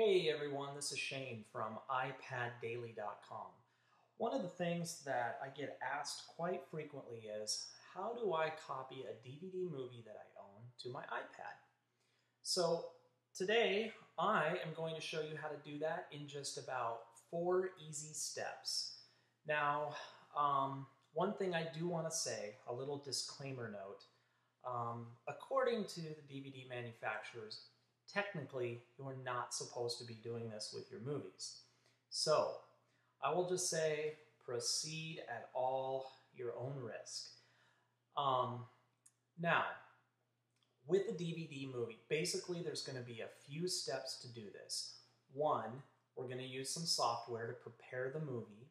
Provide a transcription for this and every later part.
Hey everyone, this is Shane from iPadDaily.com. One of the things that I get asked quite frequently is how do I copy a DVD movie that I own to my iPad? So today I am going to show you how to do that in just about four easy steps. Now, um, one thing I do want to say, a little disclaimer note. Um, according to the DVD manufacturers, technically you're not supposed to be doing this with your movies. So I will just say proceed at all your own risk. Um, now, with the DVD movie, basically there's going to be a few steps to do this. One, we're going to use some software to prepare the movie.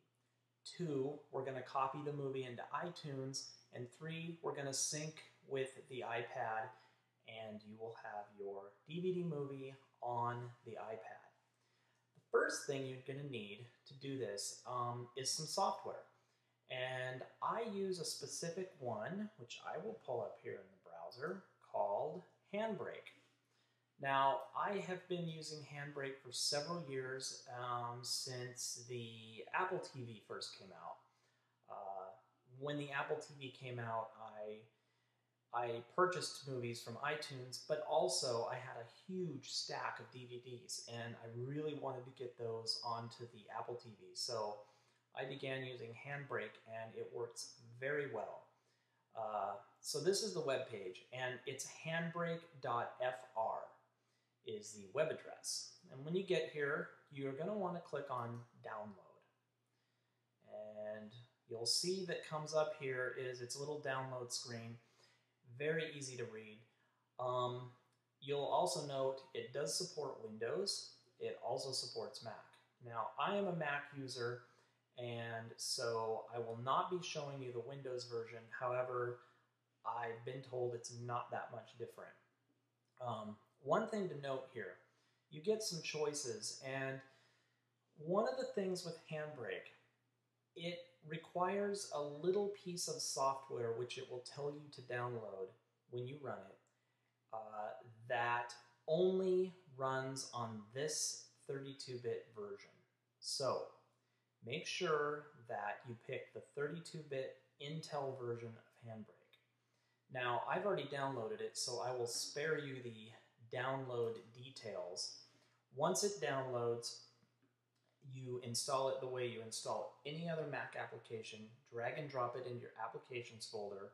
Two, we're going to copy the movie into iTunes. And three, we're going to sync with the iPad and you will have your DVD movie on the iPad. The first thing you're going to need to do this um, is some software. And I use a specific one, which I will pull up here in the browser, called Handbrake. Now, I have been using Handbrake for several years um, since the Apple TV first came out. Uh, when the Apple TV came out, I I purchased movies from iTunes, but also I had a huge stack of DVDs, and I really wanted to get those onto the Apple TV. So I began using Handbrake, and it works very well. Uh, so this is the web page, and it's handbrake.fr is the web address. And when you get here, you're going to want to click on download. And you'll see that comes up here is its little download screen very easy to read. Um, you'll also note it does support Windows. It also supports Mac. Now, I am a Mac user, and so I will not be showing you the Windows version. However, I've been told it's not that much different. Um, one thing to note here, you get some choices, and one of the things with Handbrake, it requires a little piece of software which it will tell you to download when you run it uh, that only runs on this 32-bit version. So make sure that you pick the 32-bit Intel version of Handbrake. Now I've already downloaded it so I will spare you the download details. Once it downloads, you install it the way you install any other Mac application, drag and drop it into your applications folder,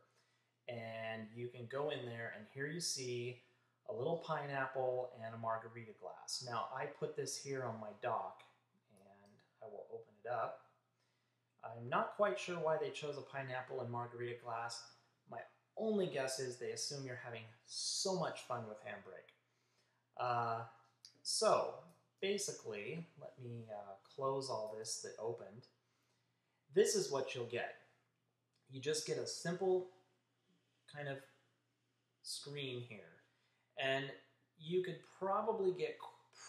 and you can go in there and here you see a little pineapple and a margarita glass. Now I put this here on my dock and I will open it up. I'm not quite sure why they chose a pineapple and margarita glass. My only guess is they assume you're having so much fun with Handbrake. Uh, so basically, let me uh, close all this that opened. This is what you'll get. You just get a simple kind of screen here. And you could probably get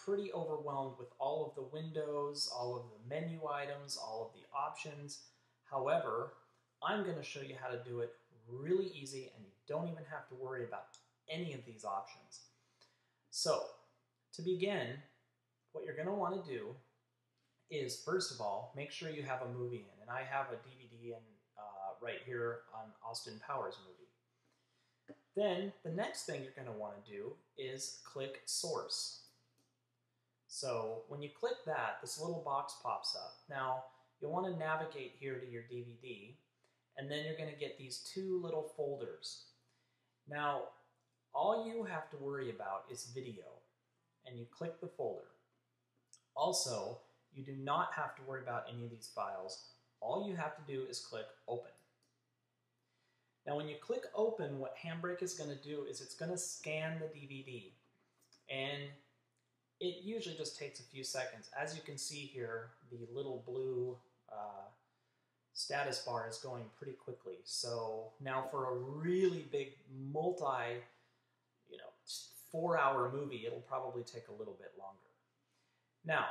pretty overwhelmed with all of the windows, all of the menu items, all of the options. However, I'm going to show you how to do it really easy and you don't even have to worry about any of these options. So, to begin, what you're going to want to do is, first of all, make sure you have a movie in. And I have a DVD in, uh, right here on Austin Powers movie. Then the next thing you're going to want to do is click Source. So when you click that, this little box pops up. Now, you'll want to navigate here to your DVD, and then you're going to get these two little folders. Now, all you have to worry about is video, and you click the folder. Also, you do not have to worry about any of these files. All you have to do is click Open. Now when you click Open, what Handbrake is going to do is it's going to scan the DVD. And it usually just takes a few seconds. As you can see here, the little blue uh, status bar is going pretty quickly. So now for a really big multi, you know, four hour movie, it'll probably take a little bit longer. Now,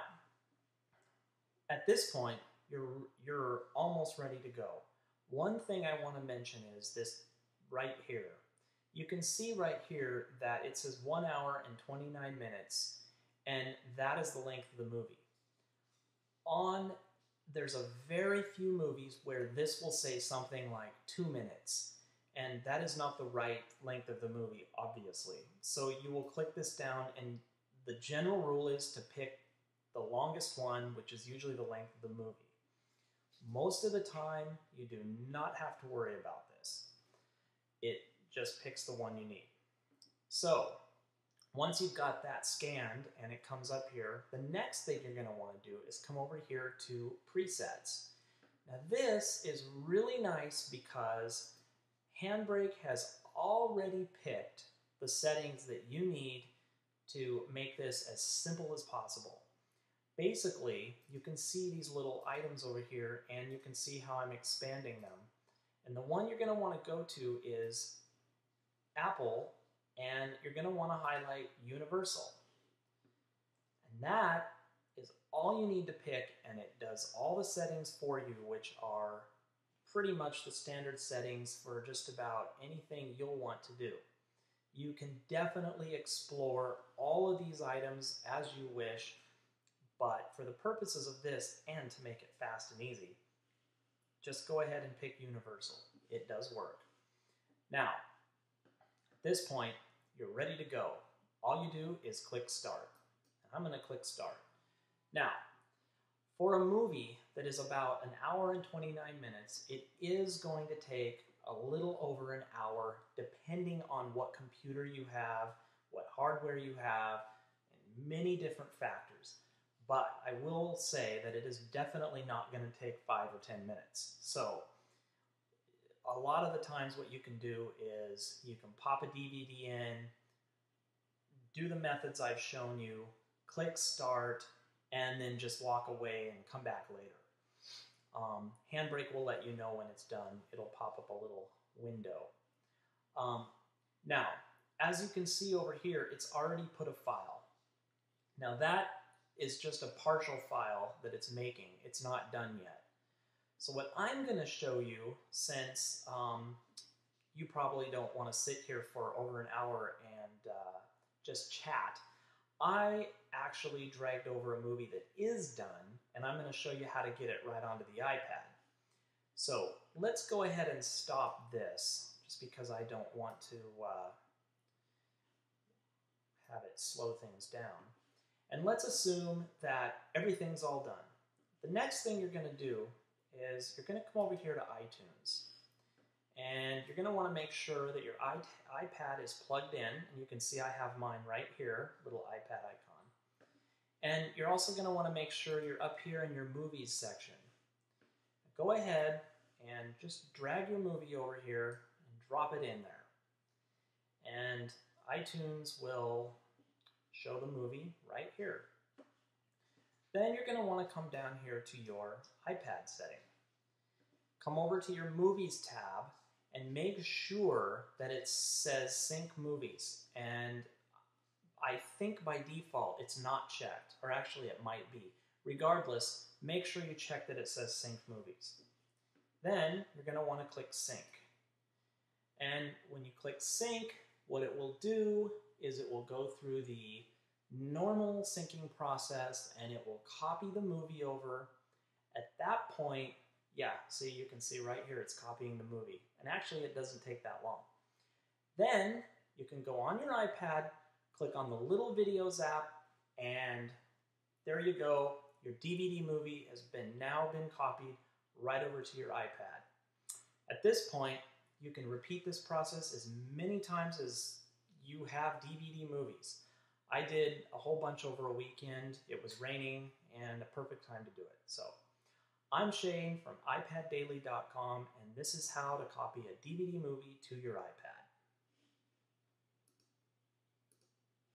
at this point, you're, you're almost ready to go. One thing I want to mention is this right here. You can see right here that it says 1 hour and 29 minutes, and that is the length of the movie. On there's a very few movies where this will say something like two minutes, and that is not the right length of the movie, obviously. So you will click this down, and the general rule is to pick the longest one, which is usually the length of the movie. Most of the time, you do not have to worry about this. It just picks the one you need. So once you've got that scanned and it comes up here, the next thing you're going to want to do is come over here to presets. Now this is really nice because Handbrake has already picked the settings that you need to make this as simple as possible. Basically, you can see these little items over here and you can see how I'm expanding them. And the one you're going to want to go to is Apple and you're going to want to highlight universal. And that is all you need to pick and it does all the settings for you which are pretty much the standard settings for just about anything you'll want to do. You can definitely explore all of these items as you wish, but for the purposes of this and to make it fast and easy, just go ahead and pick universal. It does work. Now, at this point, you're ready to go. All you do is click start. I'm going to click start. Now, for a movie that is about an hour and 29 minutes, it is going to take a little over an hour depending on what computer you have, what hardware you have, and many different factors. But I will say that it is definitely not going to take five or 10 minutes. So a lot of the times what you can do is you can pop a DVD in, do the methods I've shown you, click start, and then just walk away and come back later. Um, Handbrake will let you know when it's done. It'll pop up a little window. Um, now, as you can see over here, it's already put a file. Now that is just a partial file that it's making. It's not done yet. So what I'm going to show you, since um, you probably don't want to sit here for over an hour and uh, just chat, I actually dragged over a movie that is done, and I'm going to show you how to get it right onto the iPad. So let's go ahead and stop this, just because I don't want to uh, have it slow things down. And let's assume that everything's all done. The next thing you're going to do is you're going to come over here to iTunes. And you're going to want to make sure that your iPad is plugged in. And you can see I have mine right here, little iPad icon. And you're also going to want to make sure you're up here in your movies section. Go ahead and just drag your movie over here and drop it in there. And iTunes will show the movie right here. Then you're going to want to come down here to your iPad setting. Come over to your Movies tab and make sure that it says Sync Movies. And I think by default it's not checked, or actually it might be. Regardless, make sure you check that it says Sync Movies. Then you're going to want to click Sync. And when you click Sync, what it will do is it will go through the normal syncing process and it will copy the movie over. At that point, yeah, see, you can see right here it's copying the movie. And actually, it doesn't take that long. Then you can go on your iPad, click on the little videos app, and there you go. Your DVD movie has been now been copied right over to your iPad. At this point, you can repeat this process as many times as you have DVD movies. I did a whole bunch over a weekend. It was raining and a perfect time to do it. So I'm Shane from iPaddaily.com and this is how to copy a DVD movie to your iPad.